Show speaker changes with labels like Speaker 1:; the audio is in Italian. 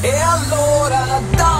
Speaker 1: E allora dai!